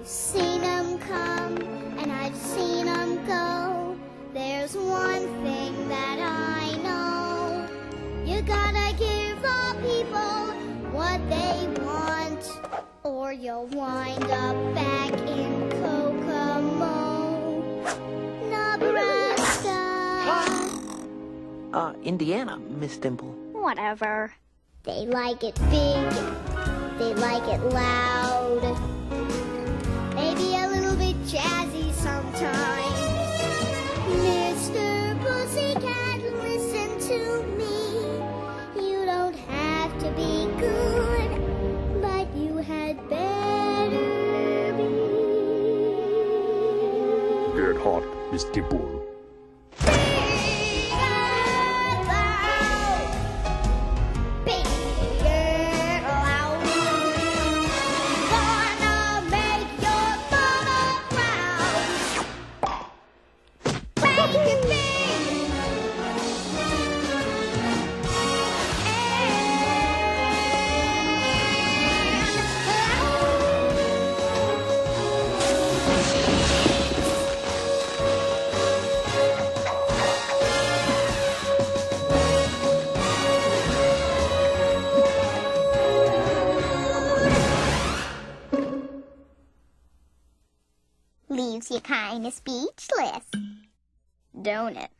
I've seen them come and I've seen them go. There's one thing that I know. You gotta give all people what they want, or you'll wind up back in Kokomo, Nebraska. Uh, Indiana, Miss Dimple. Whatever. They like it big. They like it loud. Get hot, Miss Dimple. Big Leaves you kind of speechless, don't it?